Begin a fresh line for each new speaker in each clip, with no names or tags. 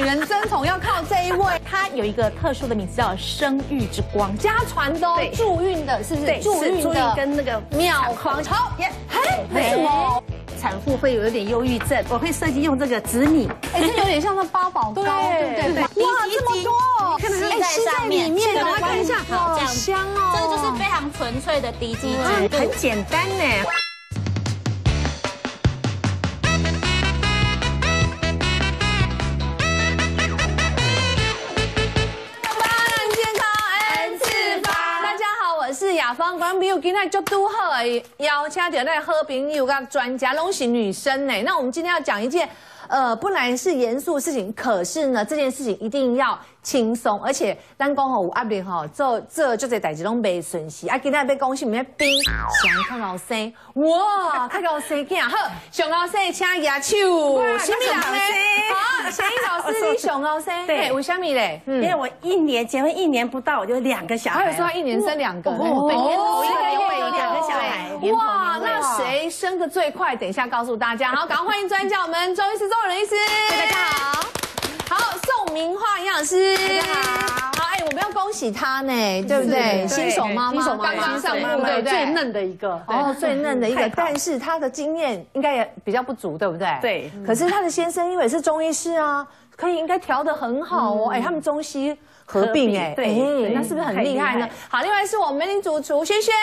女人争宠要靠这一位，
它有一个特殊的名字叫生育之光，
家传的哦
对
助孕的，是不是？
对，
助孕
是助孕
的
跟那个
妙方好耶，嘿，为什么？
产妇会有一点忧郁症，我会设计用这个紫米，
哎，这有点像那八宝糕，对不对？哇，这么多，
看到
哎
在
吸在
上面
里面，
这个
来看一下，好香哦。
这个就是非常纯粹的低基
嗯
质，
很简单呢。
方。观朋友，今天就都好诶邀请到那好朋友跟专家，拢是女生呢。那我们今天要讲一件，呃，本来是严肃的事情，可是呢，这件事情一定要轻松，而且咱讲吼有压力吼，做做就这代志拢袂顺势。啊，今天要讲是咩冰，想看到生，哇，看到生囝好，上老生请举手，什么人呢？好，沈毅老师，你上老生，
对
嘿为什么嘞？嗯
因为我一年结婚一年不到，我就两个小孩了。
还有说他一年生两个，
哦对年头一个
哦
年尾有两个小孩
哇，那谁生的最快？等一下告诉大家。好，赶快欢迎专家，我们周医师、周仁医师，大家好。好，宋明化营养师，好。好，哎，我们要恭喜他呢，对不对？新手妈妈，刚刚上路，对不对？
最嫩的一个，
哦，最嫩的一个。但是他的经验应该也比较不足，对不对？
对。
可是他的先生因为是中医师啊，可以应该调得很好哦。哎，他们中西合并哎，
对
哎那是不是很厉害呢？好，另外是我们的主厨轩轩，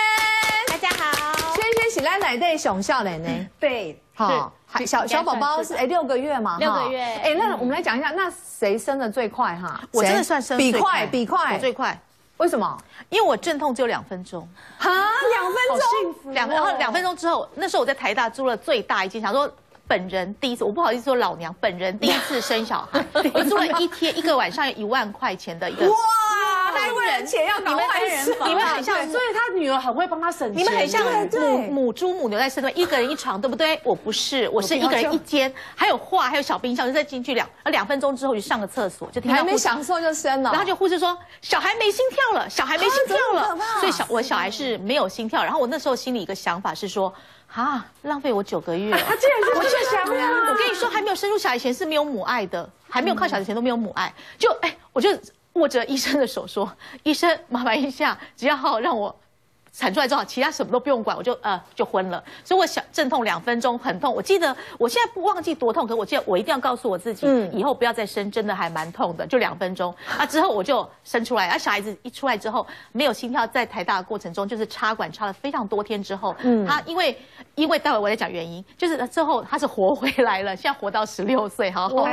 大家好，
轩轩喜来奶对熊笑脸呢。
对，
好，还小小宝宝是哎六个月嘛，哈
六个月
哎，那我们来讲一下，那谁生的最快哈？
我真的算生最
比快比快
我，最快，
为什么？
因为我阵痛只有两分钟，
哈，两分钟，
两然后两分钟之后，那时候我在台大租了最大一间，想说本人第一次，我不好意思说老娘本人第一次生小孩，我住了一天一个晚上一万块钱的一个，
哇，还为了钱要搞坏人，
你们很像
所以他女儿很会帮他省钱，
你们很像母母猪母牛在生对，一个人一床，对不对？我不是，我是一个人一间，还有画，还有小冰箱，就再进去两两分钟之后就上个厕所，就听到
还没享受就生了，
然后就护士说小孩没心跳了，小孩没心跳了所以小我小孩是没有心跳。然后我那时候心里一个想法是说，啊，浪费我九个月了。
他竟然是这个想法，
我跟你说，还没有生出小孩前是没有母爱的，还没有靠小孩前都没有母爱。就哎，我就握着医生的手说，医生麻烦一下，只要好让我。产出来之后，其他什么都不用管，我就呃就昏了。所以我想阵痛两分钟很痛。我记得我现在不忘记多痛，可我记得我一定要告诉我自己，
嗯
以后不要再生，真的还蛮痛的，就两分钟。啊之后我就生出来，啊小孩子一出来之后没有心跳，在台大的过程中就是插管插了非常多天之后，嗯，他因为因为待会我再讲原因，就是之后他是活回来了，现在活到十六岁，好好的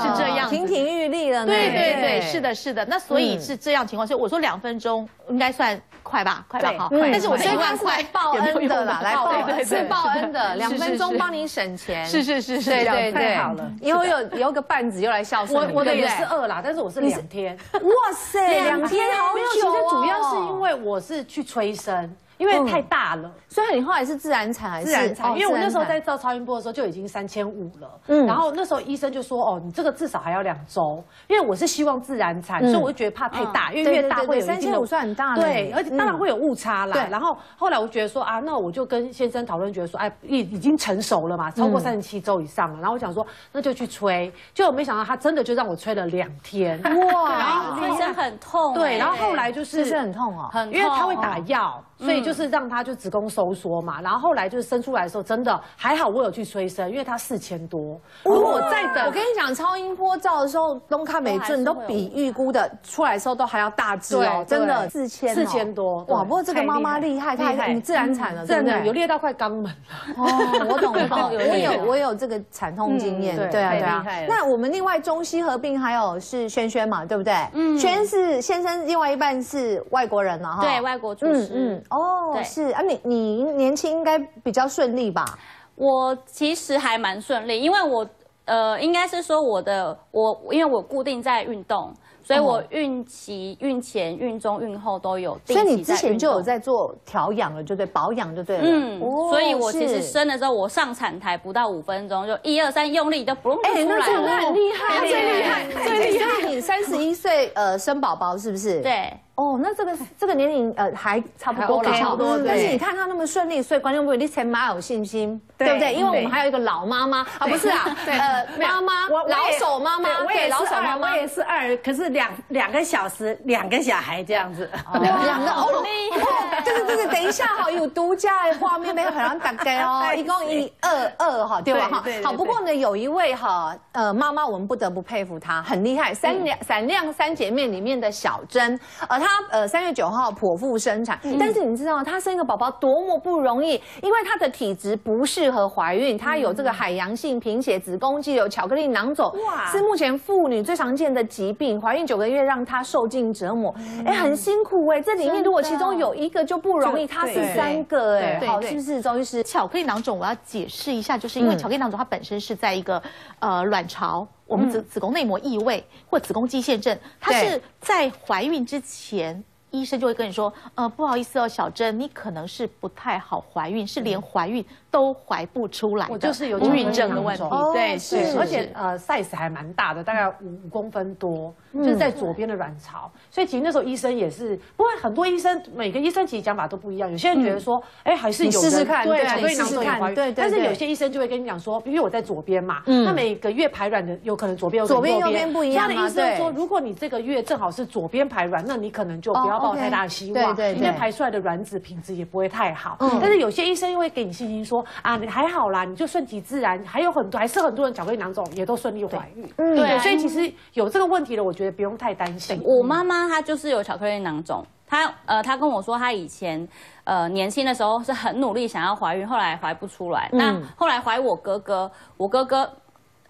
是这样。
亭亭玉立了。
对对对，是的，是的。那所以是这样情况，所以我说两分钟应该算快吧，快吧
对
哈。
嗯
但是我这一万块
来报恩的啦，来报
对对对
是报恩的，两分钟
是是
帮你省钱。
是是是是，
对对对，
太好了
以后有有个伴子又来孝顺你，
我我的也是二啦，但是我是两天，
哇塞，两天好久哦
主要是因为我是去催生，因为太大了。
所以你后来是自然产还是？
自然产，
哦
因为我那时候在照超音波的时候就已经三千五了，
嗯。
然后那时候医生就说，哦，你这个至少还要两周，因为我是希望自然产，所以我就觉得怕太大，因为越大会有三千
五算很大了。
对，而且当然会有误差啦。
对。
然后后来我觉得说啊，那我就跟先生讨论，觉得说，哎，已已经成熟了嘛，超过三十七周以上了，然后我想说那就去吹，结果没想到他真的就让我吹了两天，
哇，
全身很痛，
对，
哎
然后后来就是
是不是很痛哦？
很痛，
因为他会打药，所以就是让他就子宫收缩嘛。然后后来就是生出来的时候，真的还好，我有去催生，因为他四千多。如果我再等，
我跟你讲，超音波照的时候，东看美俊都比预估的出来的时候都还要大只哦，真的四千
四千多
哇！不过这个妈妈厉害，她
害
你自然产了，
真？的有裂到快肛门了。
哦，我懂我懂，我
有
我有这个惨痛经验，
嗯对
对啊对那我们另外中西合并还有是轩轩嘛，对不对？嗯，轩是先生，另外一半是外国人了哈。
对外国厨师。
嗯嗯哦
对
是啊，你你年轻应该比较顺利吧？
我其实还蛮顺利，因为我呃，应该是说我的我，因为我固定在运动，所以我孕期、孕前、孕中、孕后都有定
所以你之前就有。在做调养了，就对，保养就对了。
嗯，
哦
所以我其实生的时候，我上产台不到五分钟，就一二三用力都不用
哎，
出来
那真的
了。
很厉害，
最厉害
最厉害。你三十一岁呃生宝宝是不是？。
对，
哦，那这个这个年龄呃还差不多了
差不多
但是你看他那么顺利，所以观众朋友你才蛮有信心，
对
对不对？因为我们还有一个老妈妈啊，不是啊，呃，妈妈老手妈妈，
对我也老
手妈妈。
我。也是二，可是两两个小时，两个小孩这样子。
两个哦，哦对对对对，等一下哈，有独家的画面没有很让大家哦，一共一二二哈，对吧？哈好，不过呢，有一位哈呃妈妈，我们不得不佩服她，很厉害，闪亮闪亮三姐妹里面的小珍，呃，她呃三月九号剖腹生产，但是你知道她生一个宝宝多么不容易，因为她的体质不适合怀孕，她有这个海洋性贫血、子宫肌瘤、巧克力囊肿，
哇。
是目前妇女最常见的疾病，怀孕九个月让她受尽折磨，哎，很辛苦哎，这里面如果其中有一个就不容易，
就
她是三个哎，好，是不是周医师？
巧克力囊肿，我要解释一下，就是因为
嗯。
巧克力囊肿它本身是在一个呃卵巢，我们子子宫内膜异位或子宫肌腺症，它是在怀孕之前。医生就会跟你说，呃，不好意思哦，小珍，你可能是不太好怀孕，是连怀孕都怀不出来的，
我就是有
不孕症的问题对，
哦是
是，
而且呃 size 还蛮大的，大概五五公分多，就是在左边的卵巢。所以其实那时候医生也是，不过很多医生每个医生其实讲法都不一样，有些人觉得说，哎，还是有
你试试看对
对巧克力囊
你试试
肿有怀孕，
看对对
但是有些医生就会跟你讲说，因为我在左边嘛，那每个月排卵的有可能左边有
左边右边不一样
所以他的
医
生说，如果你这个月正好是左边排卵，那你可能就不要
哦
抱太大的希
对
望，
对对
因为排出来的卵子品质也不会太好。
嗯。
但是有些医生又会给你信心说啊，你还好啦，你就顺其自然。还有很多还是很多人巧克力囊肿也都顺利怀孕。
嗯
对，所以其实有这个问题的，我觉得不用太担心。
我妈妈她就是有巧克力囊肿，她呃她跟我说她以前呃年轻的时候是很努力想要怀孕，后来怀不出来。那后来怀我哥哥，我哥哥。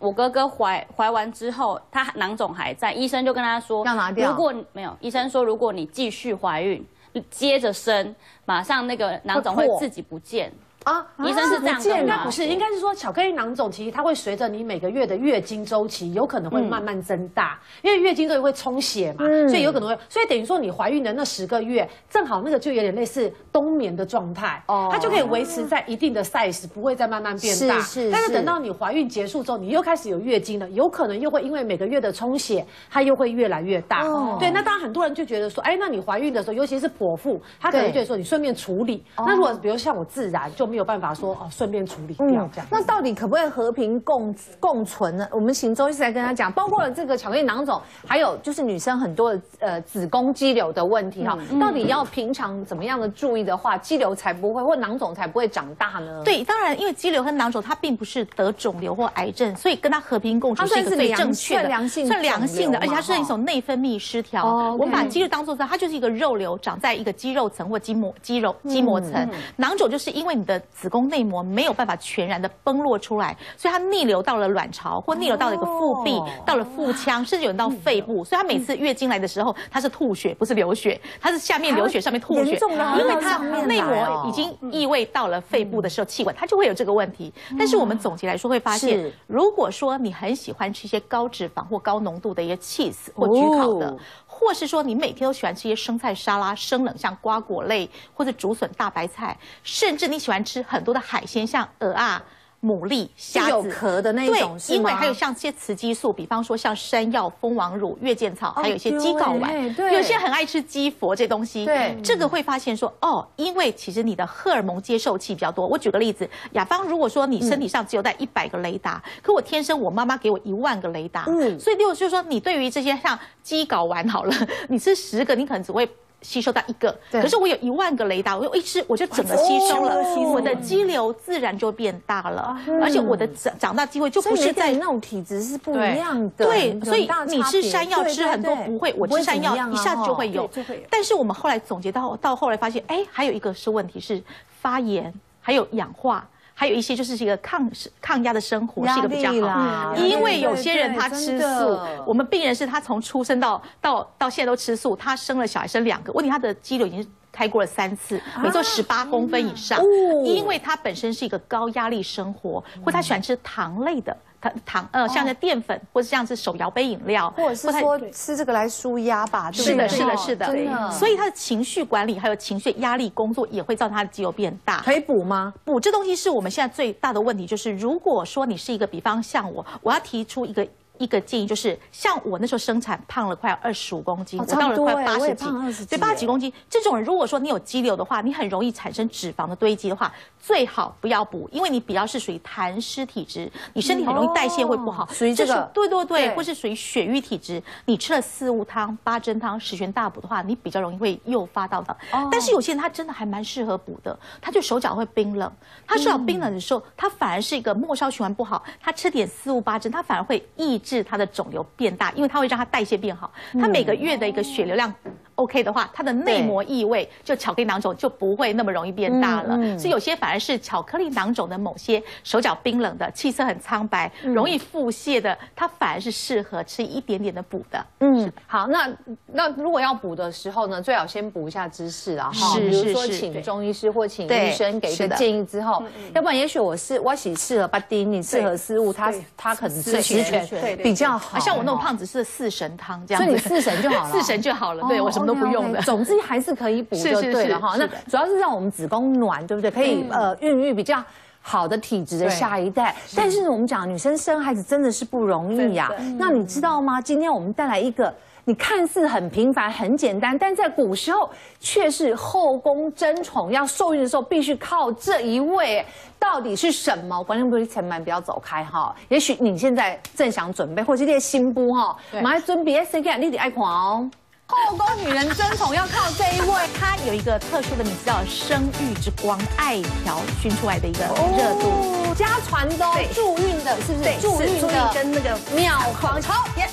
我哥哥怀怀完之后，他囊肿还在，医生就跟他说
要拿掉
如果你没有，医生说如果你继续怀孕，接着生，马上那个囊肿
会
自己不见。
啊，
医生是这样
不见了
跟我吗
不是，应该是说巧克力囊肿，其实它会随着你每个月的月经周期，有可能会慢慢增大，因为月经周期会充血嘛，所以有可能会，所以等于说你怀孕的那十个月，正好那个就有点类似冬眠的状态，
哦
它就可以维持在一定的 size，不会再慢慢变大。
是是是
但是等到你怀孕结束之后，你又开始有月经了，有可能又会因为每个月的充血，它又会越来越大。
哦
对，那当然很多人就觉得说，哎，那你怀孕的时候，尤其是剖腹，他可能
对
觉得说你顺便处理。那如果比如像我自然就没有办法说哦，顺便处理掉这样。
嗯那到底可不可以和平共共存呢？我们请周医师来跟他讲，包括了这个巧克力囊肿，还有就是女生很多的呃子宫肌瘤的问题哈，到底要平常怎么样的注意的话，肌瘤才不会或囊肿才不会长大呢？，
对，当然，因为肌瘤和囊肿它并不是得肿瘤或癌症，所以跟它和平共存
它
是一个最正确的、
算良性
算良性的，而且它是一种内分泌失调。
哦
我们把肌肉当做是它就是一个肉瘤，长在一个肌肉层或筋膜、肌肉、筋膜层。囊肿就是因为你的子宫内膜没有办法全然的崩落出来，所以它逆流到了卵巢，或逆流到了一个腹壁，
哦
到了腹腔，甚至有人到肺部。所以它每次月经来的时候，它是吐血，不是流血，它是下面流血，上面吐血因为它内膜已经异味到了肺部的时候，气管它就会有这个问题。但是我们总结来说会发现，如果说你很喜欢吃一些高脂肪或高浓度的一些 cheese 或焗烤的
哦，
或是说你每天都喜欢吃一些生菜沙拉、生冷像瓜果类或者竹笋、大白菜，甚至你喜欢吃很多的海鲜，像鹅啊。牡蛎、虾
有
子
壳的那
对
种对
因为还有像这些雌激素，比方说像山药、蜂王乳、月见草，还有一些鸡睾丸有些很爱吃鸡佛这东西，
对
这个会发现说，哦，因为其实你的荷尔蒙接受器比较多。我举个例子，雅芳，如果说你身体上只有带一百个雷达，可我天生我妈妈给我一万个雷达，
嗯
所以六就是说，你对于这些像鸡睾丸好了，你吃十个，你可能只会。吸收到一个，可是我有一万个雷达，我一吃我就整个吸收了，
哦
我的肌瘤自然就变大了，而且我的长长大机会就不是在
那种体质是不一样的，
对，
有
所以你吃山药
对
吃很多不会，我吃山药一下子就会有。
就会有。
但是我们后来总结到到后来发现，哎，还有一个是问题是发炎，还有氧化。还有一些就是一个抗抗压的生活是一个比较好。
啦，
因为有些人他吃素，我们病人是他从出生到到到现在都吃素，他生了小孩生两个，问题他的肌瘤已经开过了三次，每做十八公分以上，因为他本身是一个高压力生活，或他喜欢吃糖类的。糖糖呃，像是淀粉，或者像是手摇杯饮料，
或者是说吃这个来舒压吧，对不
是的，是的，是的，
真的。
所以他的情绪管理还有情绪压力工作也会造成他的肌肉变大。
可以补吗？
补这东西是我们现在最大的问题，就是如果说你是一个，比方像我，我要提出一个一个建议就是，像我那时候生产胖了快二十五公斤，
哦
我到了快八十几
胖20几，
对，八
耶
十几公斤，这种人如果说你有肌瘤的话，你很容易产生脂肪的堆积的话，最好不要补，因为你比较是属于痰湿体质，你身体很容易代谢会不好，
哦属于这个
是对对对，
对。
或是属于血瘀体质，你吃了四物汤、八珍汤、十全大补的话，你比较容易会诱发到的。
哦。
但是有些人他真的还蛮适合补的，他就手脚会冰冷，他手脚冰冷的时候，他反而是一个末梢循环不好，他吃点四物八珍，他反而会抑制他的肿瘤变大，因为它会让它代谢变好，它每个月的一个血流量。OK 的话，它的内膜异味就巧克力囊肿就不会那么容易变大了。所以有些反而是巧克力囊肿的某些手脚冰冷的、气色很苍白、容易腹泻的，它反而是适合吃一点点的补的。
嗯，好，那那如果要补的时候呢，最好先补一下知识啊，哈，
是
比如说请中医师或请医生给一个建议之后，要不然也许我是我喜适合巴丁，你适合丝物，他他可能是
十
十
全
全
对对。
比较好，
啊，像我那种胖子是四神汤这样子，
所以你四神就好了。
四神就好了，对
哦
我什么都不用的。
总之还是可以补就是对了哈。那主要是让我们子宫暖，对不对？可以呃孕育比较。好的体质的下一代，但是我们讲女生生孩子真的是不容易呀、那你知道吗？今天我们带来一个，你看似很平凡、很简单，但在古时候却是后宫争宠，要受孕的时候必须靠这一位，到底是什么？观众朋友千万不要走开哈！也许你现在正想准备，或是列新妇哈，马上准备生你得爱看哦。后宫女人争宠要靠这一位，
她有一个特殊的名字叫生育之光艾条熏出来的一个热度。
哦，家传的哦助孕的，是不是？助孕的
跟那个
妙方超耶，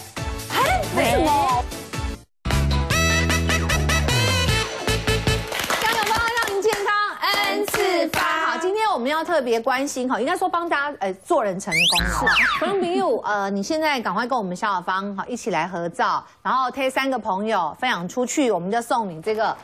哎，为什么？我们要特别关心哈，应该说帮大家呃做人成功了。观众朋友，呃，你现在赶快跟我们小小芳哈一起来合照，然后推三个朋友分享出去，我们就送你这个。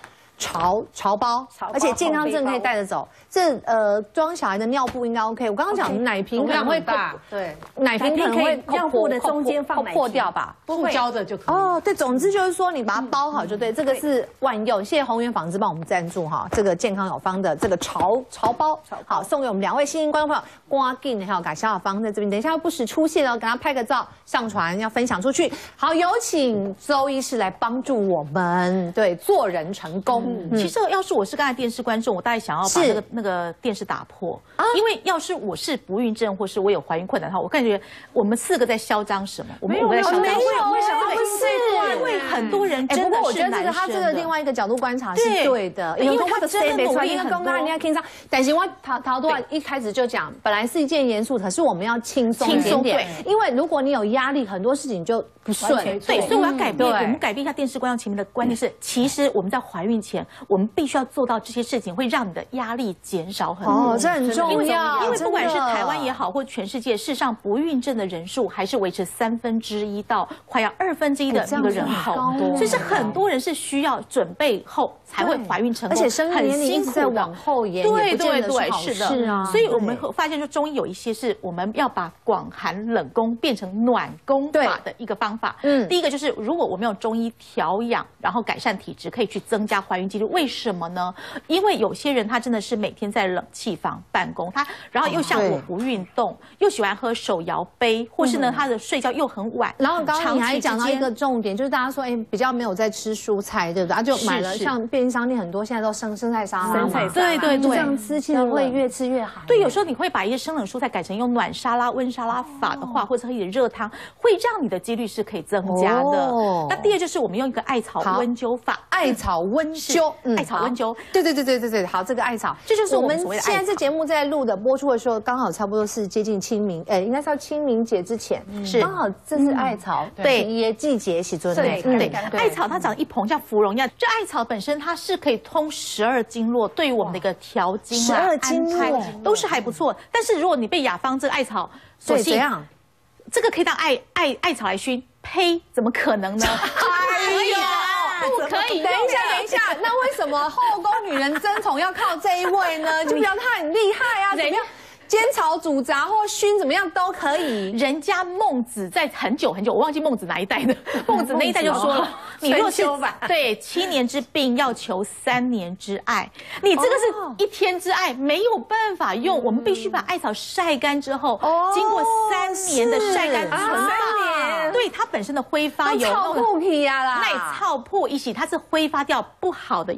潮潮包，
潮包
而且健康证可以带着走。这呃装小孩的尿布应该 OK。我刚刚讲奶瓶可能会
大，对，
奶瓶可能会
尿布的中间放
破掉吧。
塑胶的就可以。
哦，对，总之就是说你把它包好就对，这个是万用。谢谢宏源纺织帮我们赞助哈，这个健康有方的这个潮潮包，好送给我们两位新兴观众朋友瓜进还有改小小芳在这边，等一下要不时出现哦，给他拍个照上传，要分享出去。好，有请周医师来帮助我们，对，做人成功。嗯。
其实要是我是刚才电视观众，我大概想要把
是。
那个那个电视打破，啊。因为要是我是不孕症或是我有怀孕困难的话，我感觉我们四个在嚣张什么？我们五个在嚣张。
没有
想到
不是。
因为很多人
哎，
真的
不过我觉得这
是男生
个他这个另外一个角度观察是
对
对。的，
因为他真的
没错，
努力
因为刚刚
很多。
人家听上，但是我陶陶多一开始就讲，本来是一件严肃，可是我们要轻松一
轻松
点点，因为如果你有压力，很多事情就不顺。
对，所以我要改变，我们改变一下电视观众前面的观念是，其实我们在怀孕前，我们必须要做到这些事情，会让你的压力减少很多。
哦，这很重
因为
要，
因为不管是台湾也好，或全世界，事实上不孕症的人数还是维持三分之一到快要二分之一的一个人口所以是很多人是需要准备后才会怀孕成功，
而且生育
很
年龄一
辛苦
往后延，
对对对，
是的
是的，
啊。
所以我们会发现说，中医有一些是我们要把广寒冷宫变成暖宫法的一个方法。
嗯
嗯，第一个就是如果我们用中医调养，然后改善体质，可以去增加怀孕为什么呢？因为有些人他真的是每天在冷气房办公，他然后又像我不运动，又喜欢喝手摇杯，或是呢他的睡觉又很晚。
然后刚刚你还讲到一个重点，就是大家说，哎，比较没有在吃蔬菜，对不对？啊，就买了
是
像便利商店很多现在都生生菜沙拉嘛，
生菜沙拉
对对对
这样吃，其实会越吃越好。
对，有时候你会把一些生冷蔬菜改成用暖沙拉、温沙拉法的话，或者喝一点热汤，会让你的几率是可以增加的。
哦
那第二就是我们用一个艾草温灸法，
艾草温灸，
是。艾草温灸
对对对对对对，好，这个艾草，
这就是
我们现在这节目在录的播出的时候，刚好差不多是接近清明，呃，应该是要清明节之前，
是
刚好这是艾草
对
也季节喜尊
对
嗯
对，艾草。它长一蓬像芙蓉一样，这艾草本身它是可以通十二经络，对于我们的一个调经啊、
12经络。
都是还不错。但是如果你被雅芳这个艾草所吸？这个可以当艾艾艾草来熏，呸，怎么可能呢？可以
等一下，等一下，那为什么后宫女人争宠要靠这一位呢？就表示她很厉害啊？怎么样？煎炒煮炸或熏怎么样都可以。
人家孟子在很久很久，我忘记孟子哪一代的，孟子那一代就说了，你若是对七年之病要求三年之爱，你这个是一天之爱，没有办法用，我们必须把艾草晒干之后，经过三年的晒干存放，对它本身的挥发有
臭不皮呀啦，
耐操破一洗，它是挥发掉不好的。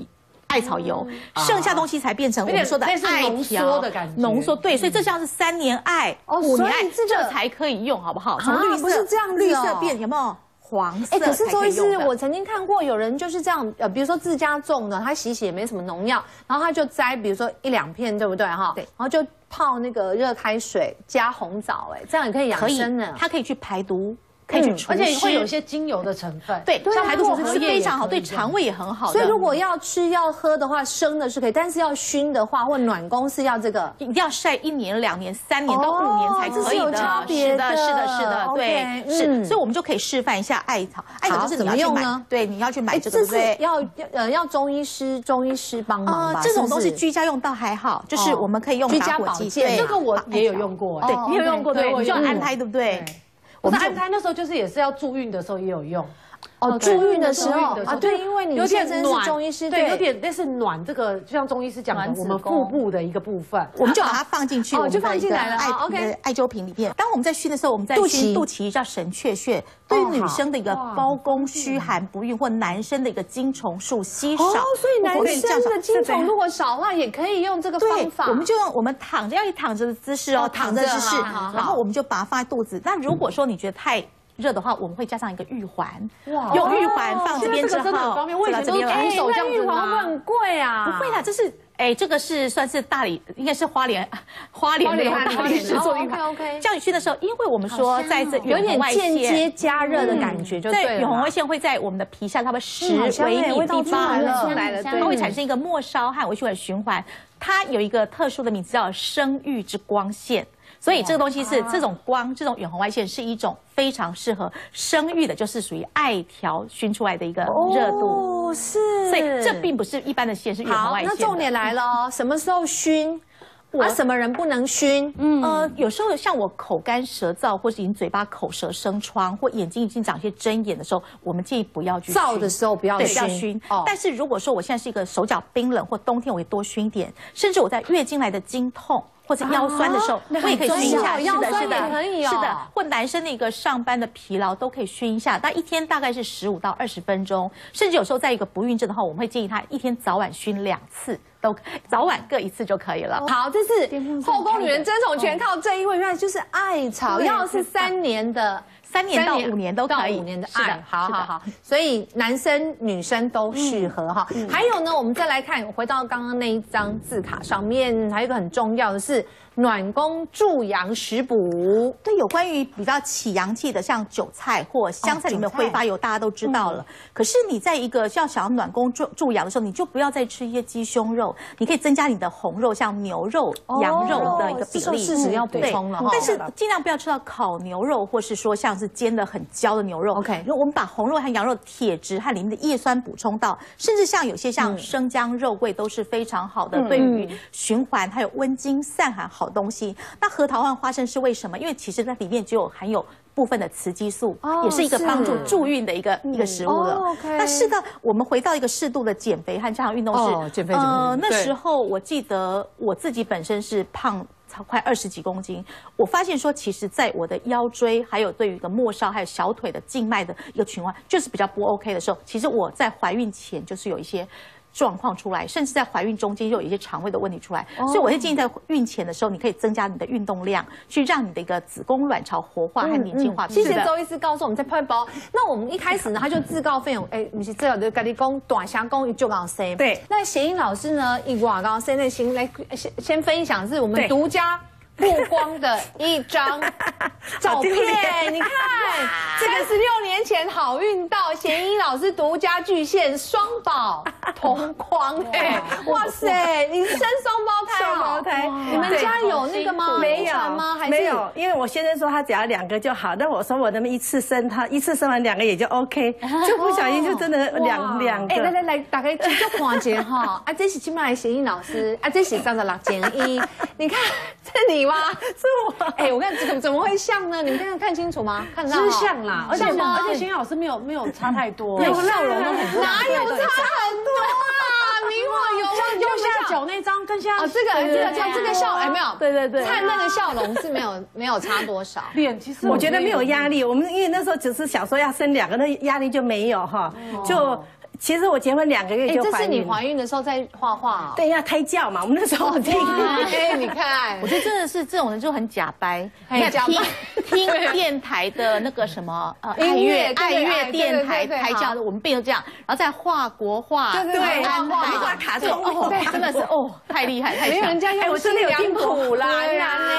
艾草油，剩下东西才变成我们说的艾
条的感觉，
浓缩对，所以这像是三年艾、五年艾，这才可以用，好不好？
从绿色这样
绿色变有没有黄色？哎，
可是周医师，我曾经看过有人就是这样，呃，比如说自家种的，他洗洗也没什么农药，然后他就摘，比如说一两片，对不对？哈，
对，
然后就泡那个热开水加红枣，哎，这样也可以养生呢。
它可以去排毒。可以去除，
而且会有一些精油的成分，
对，像排毒是非常好，对肠胃也很好。
所以如果要吃要喝的话，生的是可以，但是要熏的话或暖宫是要这个，
一定要晒一年、两年、三年到五年才可以的。
是
的，是的，是的，对，是。所以我们就可以示范一下艾草，
艾草是怎么用呢？
对，你要去买这个，对，
要要呃要中医师中医师帮忙吧。
这种东西居家用倒还好，就是我们可以用
居家保健，
这个我也有用过，
对，你有用过，对，你就安胎，对不对？
我是安胎那时候就是也是要助孕的时候也有用，
哦，助孕的时候啊，对，因为你
有点
暖，中医师
对，有点类似暖这个，就像中医师讲的，我们腹部的一个部分，
我们就把它放进去，
哦，就放进来了，
艾 OK 艾灸瓶里面。当我们在熏的时候，我们在熏肚脐叫神阙穴，对于女生的一个包宫虚寒不孕，或男生的一个精虫数稀少，哦，
所以男生的精虫如果少的话，也可以用这个方法。
我们就用我们躺着要以躺着的姿势哦，躺着姿势，然后我们就把它放在肚子。那如果说你觉得太热的话，我们会加上一个玉环，哇，用玉环放这边之后，
为什么都
哎，那玉环会很贵啊？
不会啦，这是哎，这个是算是大理，应该是花莲 花莲的大理石做玉环。叫你去的时候，因为我们说在这
有点间接加热的感觉，就
在远红外线会在我们的皮下差不多十微米地方
出来了，
它会产生一个末梢和微血管循环，它有一个特殊的名字叫生育之光线。所以这个东西是这种光，这种远红外线是一种非常适合生育的，就是属于艾条熏出来的一个热度。
哦，是。
所以这并不是一般的线，是远红外线。
那重点来了，什么时候熏？啊，什么人不能熏？
嗯，呃，有时候像我口干舌燥，或是已经嘴巴口舌生疮，或眼睛已经长一些针眼的时候，我们建议不要去
燥的时候不要
熏。不要熏。哦。但是如果说我现在是一个手脚冰冷，或冬天我会多熏一点，甚至我在月经来的经痛。或者腰酸的时候，我也可以熏一下，
是的，是的，可以哦。
是的，或男生的一个上班的疲劳都可以熏一下。但一天大概是十五到二十分钟，甚至有时候在一个不孕症的话，我们会建议他一天早晚熏两次，都早晚各一次就可以了。
好，这是后宫女人争宠全靠这一位，原来就是艾草，药是三 年的。
三年到五年都可以，
五年的爱，好好好，所以男生女生都适合哈。还有呢，我们再来看，回到刚刚那一张字卡上面，还有一个很重要的是。暖宫助阳食补，
对，有关于比较起阳气的，像韭菜或香菜里面挥发油，大家都知道了。可是你在一个要想要暖宫助助阳的时候，你就不要再吃一些鸡胸肉，你可以增加你的红肉，像牛肉、羊肉的一个比例，
事实要补充了。
但是尽量不要吃到烤牛肉，或是说像是煎的很焦的牛肉。
OK，
如果我们把红肉和羊肉铁质和里面的叶酸补充到，甚至像有些像生姜、肉桂都是非常好的，对于循环还有温经散寒好。东西，那核桃和花生是为什么？因为其实它里面就有含有部分的雌激素，也是一个帮助助孕的一个一个食物了。那是的，我们回到一个适度的减肥和这样运动是
减肥。呃，
那时候我记得我自己本身是胖超快二十几公斤，我发现说，其实在我的腰椎还有对于一个末梢还有小腿的静脉的一个循环，就是比较不 OK 的时候，其实我在怀孕前就是有一些。状况出来，甚至在怀孕中间又有一些肠胃的问题出来，所以我会建议在孕前的时候，你可以增加你的运动量，去让你的一个子宫卵巢活化和年轻化。
谢谢周医师告诉我们在拍包。那我们一开始呢，他就自告奋勇，哎，你是最好的咖喱工短虾工就刚 C。
对。
那谐音老师呢，一广告 C 内心来先先分享是我们独家。曝光的一张 照片，你看，三十六年前好运到，贤英老师独家巨献双宝同框，哎，哇塞，你生双胞胎
双胞胎，
你们家有那个吗？
没有
吗？
还没有，因为我先生说他只要两个就好，但我说我那么一次生，他 一次生完两个也就 OK，就不小心就真的两两个。哎，
来来来，打开就看一下哈，啊，这是今麦贤英老师，啊，这是三十六减一，你看这里。你吗？
是我。
哎，我看怎么怎么会像呢？你们刚刚看清楚吗？看到
是像啦，而且
像吗
而且邢老师没有没有差太多，
有笑容都很哪有差很多啊？你我有
像右下角那张跟现在
哦，这个这个这这个笑哎没有，
对对对
灿烂的笑容是没有没有差多少。
脸，其实
我觉得没有压力，我们因为那时候只是想说要生两个，那压力就没有哈。就其实我结婚两个月
哎，
就怀孕，
这是你怀孕的时候在画画哦。
对要胎教嘛，我们那时候听。
哎，你看
我，觉得真的是这种人就很假掰。
哎
你看
假掰
听听电台的那个什么呃爱
音乐
乐爱
对对
乐电台
对对对好
台教的，我们变成这样，然后再画国画，
对对对
对，
画画
画卡通
哦，真的是哦，太厉害，太强
没有人。家
哎，
用
我真的有听
谱啦。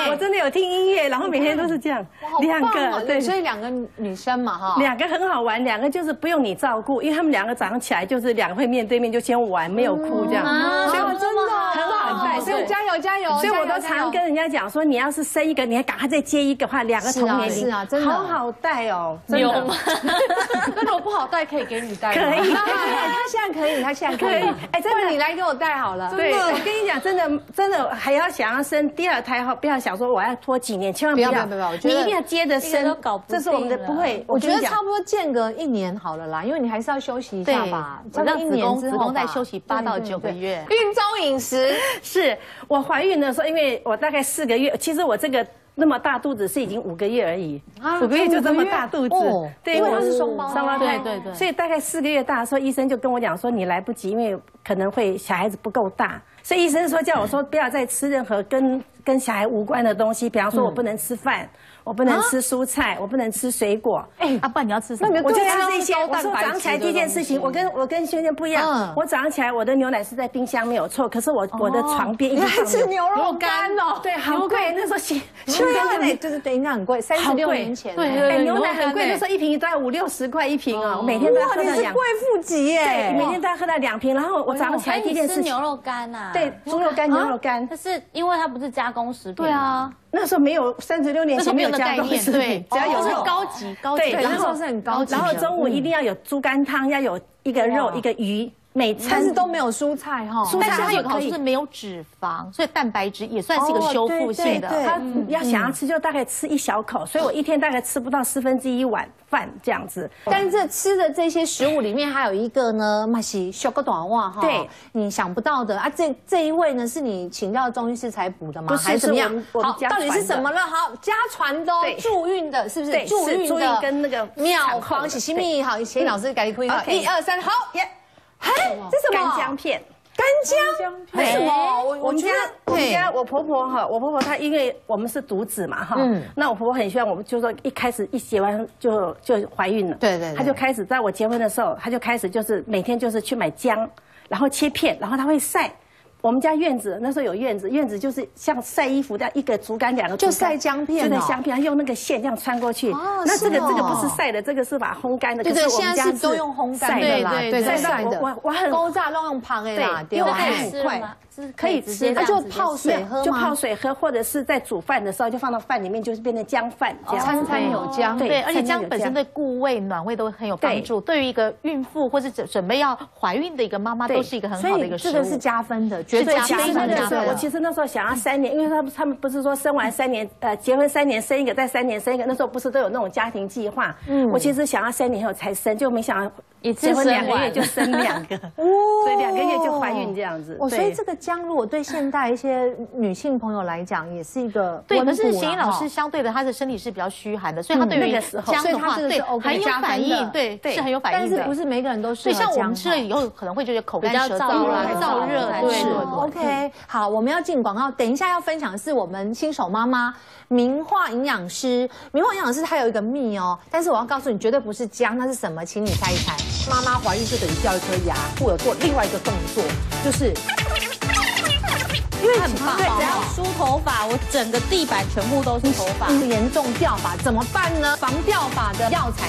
我真的有听音乐，然后每天都是这样，两个对。
哦所以两个女生嘛哈。
两个很好玩，两个就是不用你照顾，因为他们两个早上起来就是两个会面对面就先玩，没有哭这样，所以我
真的
很好带，
所以加油加油！
所以我都常跟人家讲说，你要是生一个，你还赶快再接一个话，两个同年龄
是啊真的。
好好带哦，真的。
有吗？
那如果不好带，可以给你带吗，
可以。
他现在可以，他现在可以。哎，真的，你来给我带好了。
对，我跟你讲，真的真的还要想要生第二胎后，不要想说我要拖几年，千万不要，
不要不要
你一定要接着生。
搞，
这是我们的不会。
我觉得差不多间隔一年好了啦，因为你还是要休息一下
对
吧。
我让子宫子宫再休息八到九个月。
孕中饮食，
是我怀孕的时候，因为我大概四个月，其实我这个那么大肚子是已经五个月而已，
啊
五个月就这么大肚子
哦，
对，
因为
我
它是双胞胎
双胞胎，
对对对
所以大概四个月大的时候，医生就跟我讲说你来不及，因为可能会小孩子不够大，所以医生说叫我说不要再吃任何跟跟小孩无关的东西，比方说我不能吃饭，我不能吃蔬菜，我不能吃水果，
哎，阿爸你要吃什么？
我就吃这些。我说早上起来第一件事情，我跟我跟轩轩不一
嗯
样。我早上起来，我的牛奶是在冰箱没有错，可是我我的床边一
你
直
还吃牛肉干哦？
对，好贵。那时候新
对啊，那就是对，那很贵，三十六年前。
对对
哎，
对
牛奶很贵，那时候一瓶都要五六十块一瓶哦，我每天都要，喝到两
你是贵，妇级耶
对，！每天都要喝到两瓶。然后我早上起来第一件事情
吃牛，肉干呐？
对，猪肉干、牛肉干
可。是因为它不是加工食品。
对，啊，
那时候没有三十六年
那时候没有
前没有加
的概念，对
工食品，，只要有
就是
肉。
高级高级
对，然后
那时候是很高级的
然后中午一定要有猪肝汤，要有一个肉一个鱼，每
但
餐
是都没有蔬菜哈。
蔬
但是它有个好处是没有脂肪，所以蛋白质也算是一个修复性的。
哦对对
他要想要吃就大概吃一小口，所以我一天大概吃不到四分之一碗饭这样子。
但是这吃的这些食物里面还有一个呢，马西小个短袜哈，
对，
你想不到的啊。这这一位呢，是你请教中医师才补的吗？
不是
还是怎么样好，到底是什么呢？好，家传的哦
对
助孕的，是不是
对？
助孕
是助孕
的
跟那个
妙方
的
喜西蜜，好，谢老师改亏。好
，OK
一二三，好耶！哎，这什么？
干姜片。
干姜，为什么？我
我们家我们家我婆婆哈，我婆婆她因为我们是独子嘛哈，
嗯
那我婆婆很希望我们就说一开始一结完就就怀孕了，
对对对
她就开始在我结婚的时候，她就开始就是每天就是去买姜，然后切片，然后她会晒。我们家院子那时候有院子，院子就是像晒衣服的，一个竹竿两个
就晒姜片哦
就在姜片，用那个线这样穿过去。
哦
那这个
哦
这个不是晒的，这个是把它烘干的。
对
是我们家
现在是都用烘干的啦，
对对
对。
我我我很
高炸乱用旁哎啦，
对
对吧？
因为
嘿
吃
快
吗？是
可以吃
那就泡水喝
就泡水喝，或者是在煮饭的时候就放到饭里面，就是变成姜饭这样。
餐餐有姜，
对
对，而且姜本身对固胃暖胃都很有帮助，对于一个孕妇或者准准备要怀孕的一个妈妈，都是一个很好的一个食物。
这个是加分的，绝对加分
的。
我其实那时候想要三年，因为他们他们不是说生完三年，呃，结婚三年生一个，再三年生一个，那时候不是都有那种家庭计划？嗯，我其实想要三年后才生，就没想到结婚两个月就生两个，所以两个月就怀孕这样子。
哦，所以
对
这个姜如果对现代一些女性朋友来讲，也是一个
对，
温
可是
补啦
邢老师相对的，她的身体是比较虚寒的，所以她对于
那个时候
姜的话，
所以他是
对很有反应，对，
对
是很有反应的。
但是不是每个人都适
所以
合姜？
像我们吃了以后，可能会觉得口干舌燥啦、
燥
燥热，对
是
对对。
OK，好，我们要进广告。等一下要分享的是我们新手妈妈名画营养师，名画营养师她有一个秘哦，但是我要告诉你，绝对不是姜，那是什么？请你猜一猜。
妈妈怀孕就等于掉一颗牙，或者做另外一个动作，就是
因为很棒，对，只要梳头发，我整个地板全部都是头发。
严重掉发怎么办呢？防掉发的药材。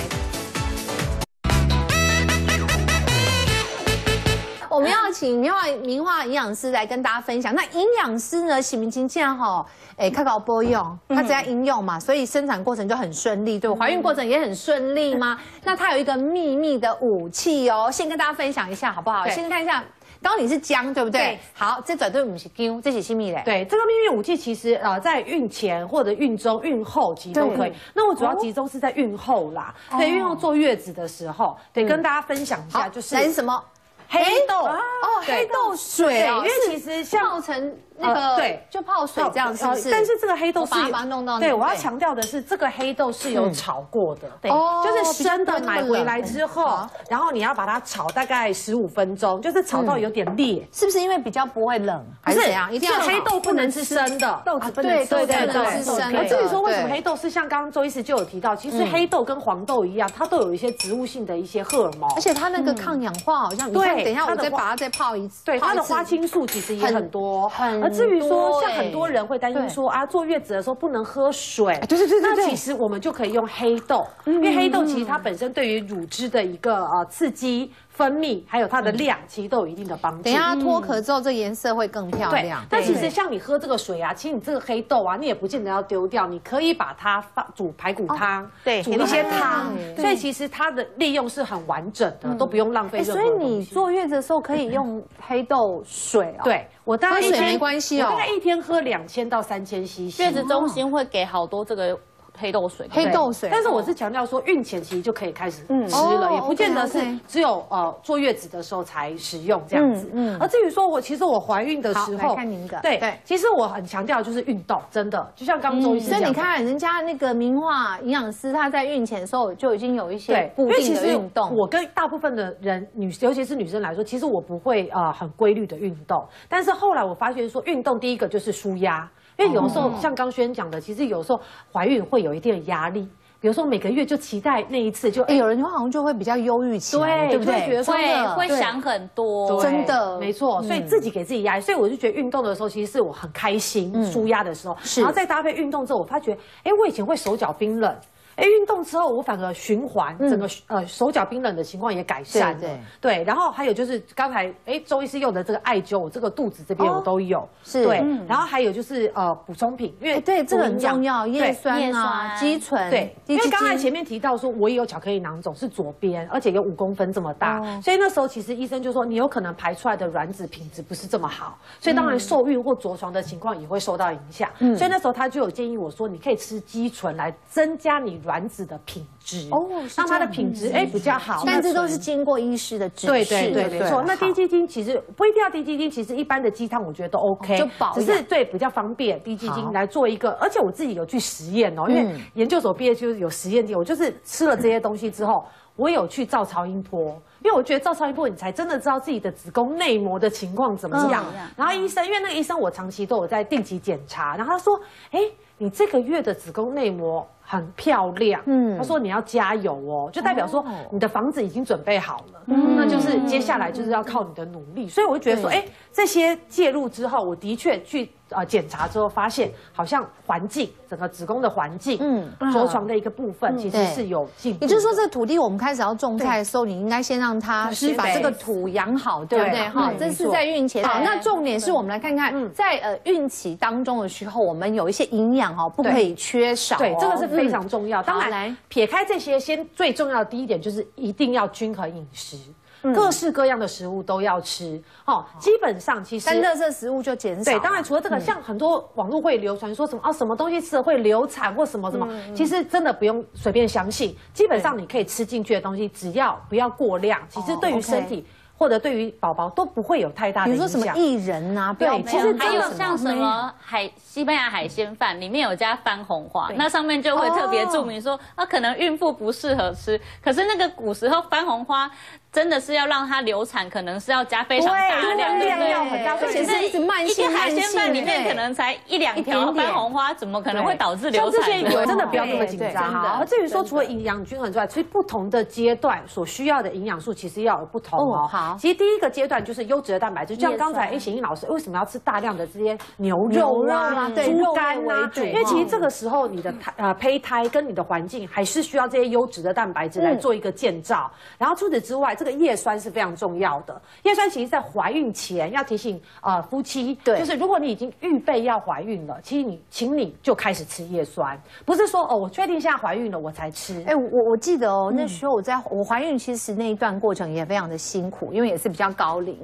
我们要请名画名画营养师来跟大家分享。那营养师呢，喜明清这样哈，哎，看搞播用，他只要应用嘛，所以生产过程就很顺利，对怀孕过程也很顺利吗？那他有一个秘密的武器哦，先跟大家分享一下好不好？先看一下当你是姜，对不对
对？
好，这绝对不是姜，这是什么嘞？
对，这个秘密武器其实呃，在孕前或者孕中、孕后其实都可以。那我主要集中是在孕后啦，对，孕后坐月子的时候，对，跟大家分享一下，就是
什么？
黑豆
哦，黑豆水，哦，
因为其实像
泡成那个，
呃对。
就泡水这样，是不是？
但是这个黑豆是
把它弄到
对，我要强调的是，这个黑豆是有炒过的，对。
哦
就是生的买回来之后，然后你要把它炒大概十五分钟，就是炒到有点裂。
是不是因为比较不会冷，还是怎样？一定要
黑豆不能吃生的，
豆子不能
对
吃，
对对对
豆子
是生的。
我至于说为什么黑豆是像刚刚周医师就有提到，其实黑豆跟黄豆一样，它都有一些植物性的一些荷尔蒙，
而且它那个抗氧化好像，你
对，
等一下我再把它再泡一次，
对，它的花青素其实也
很
很多，
很
而至于说，像很多人会担心说啊，坐月子的时候不能喝水，
对对对
那其实我们就可以用黑豆，因为黑豆其实它本身对于乳汁的一个呃刺激、分泌，还有它的量，其实都有一定的帮助。
等一下它脱壳之后，这颜色会更漂
对
亮，。
但其实像你喝这个水啊，其实你这个黑豆啊，你也不见得要丢掉，你可以把它放煮排骨汤，
对
煮一些汤，所以其实它的利用是很完整的，都不用浪费。
所以你坐月子的时候可以用黑豆水啊。，
对我大概一天
没关系哦
我大概一天喝两千到三千 CC。
月子中心会给好多这个黑豆水，
黑豆水。
但是我是强调说，孕前其实就可以开始吃
哦
了，也不见得是只有呃坐月子的时候才食用这样子。
嗯嗯
而至于说我其实我怀孕的时候，
来看您的
对
对
其实我很强调就是运动，真的就像刚刚周医生讲的，
所以你看，人家那个名画营养师，他在孕前的时候就已经有一些
对，
固定的运动。
我跟大部分的人女，尤其是女生来说，其实我不会呃很规律的运动。但是后来我发现说，运动第一个就是舒压，因为有时候、像刚轩讲的，其实有时候怀孕会有一定的压力。比如说每个月就期待那一次就，
哎，有人好像就会比较忧郁起来，对不
对会
会会想很多，
真的
没错，所以自己给自己压力，所以我就觉得运动的时候，其实是我很开心、舒压的时候。
是
然后再搭配运动之后，我发觉，哎，我以前会手脚冰冷。哎，运动之后我反而循环，整个呃手脚冰冷的情况也改善了。
对对
对，然后还有就是刚才哎周医师用的这个艾灸，我这个肚子这边
哦
我都有。
是
对
嗯，
然后还有就是呃补充品，因为
哎，对，这个很重要，叶
对
酸
叶
啊、肌醇，
对，因为刚才前面提到说，我也有巧克力囊肿，是左边，而且有五公分这么大，
哦
所以那时候其实医生就说，你有可能排出来的卵子品质不是这么好，所以当然受孕或着床的情况也会受到影响。
嗯
所以那时候他就有建议我说，你可以吃肌醇来增加你卵子的品质，
哦是
让它的品质哎比较好。
但这都是经过医师的指示，
对对对，没错。那低
好
基金其实不一定要低基金，其实一般的鸡汤我觉得都 OK，
就保
只是对比较方便低基
好
金来做一个，而且我自己有去实验哦，因为
嗯
研究所毕业就是有实验地，我就是吃了这些东西之后，我有去照超音波，因为我觉得照超音波你才真的知道自己的子宫内膜的情况怎么样
嗯。
然后医生，因为那个医生我长期都有在定期检查，然后他说，哎，你这个月的子宫内膜很漂亮，
嗯。
嗯，他说你要加油哦，就代表说
哦。
你的房子已经准备好了，那就是接下来就是要靠你的努力，所以我就觉得说，哎，这些介入之后，我的确去呃检查之后发现，好像环境整个子宫的环境，
嗯。
嗯，着床的一个部分其实是有进步，
也就是说，这个土地我们开始要种菜的时候，你应该先让它
是
把这个土养好，对。不对？
对
哈，这是在孕前。好，那重点是我们来看看，
嗯。
在呃孕期当中的时候，我们有一些营养哦，不可以缺少哦。
对，这个是非常重要。当然，撇开这些，先最重要的第一点就是一定要均衡饮食，
嗯
各式各样的食物都要吃。哦，基本上其实
但热色食物就减少。
对，当然除了这个，像很多网络会流传说什么啊，什么东西吃了会流产或什么什么，其实真的不用随便相信。基本上你可以吃进去的东西，只要不要过量，其实对于身体或者对于宝宝都不会有太大的影
比如说什么
响。
薏仁啊，
对其实
还有像什么海西班牙海鲜饭，里面有加番红花，那上面就会特别注明说，啊，可能孕妇不适合吃。可是那个古时候番红花真的是要让它流产，可能是要加非常大
对
量，对不
量要？很大所以
而且是一直慢
一
性
个海鲜饭里面可能才一两
一
条番红花，怎么可能会导致流产
像这些真的不要这么紧张。好，至于说除了营养均衡之外，其实不同的阶段所需要的营养素其实要有不同哦。
哦好
其实第一个阶段就是优质的蛋白质，就像刚才
叶酸
哎，显英老师为什么要吃大量的这些牛
牛
肉
肉啊
啊、猪肝啊？
为主
因为其实这个时候你的胎呃胚胎跟你的环境还是需要这些优质的蛋白质来
嗯
做一个建造。然后除此之外，这个叶酸是非常重要的。叶酸其实在怀孕前要提醒呃夫妻，
对
就是如果你已经预备要怀孕了，其实你请你就开始吃叶酸，不是说哦我确定现在怀孕了我才吃。
哎，我我记得哦，那时候我在我怀孕，其实那一段过程也非常的辛苦，因为也是比较高龄。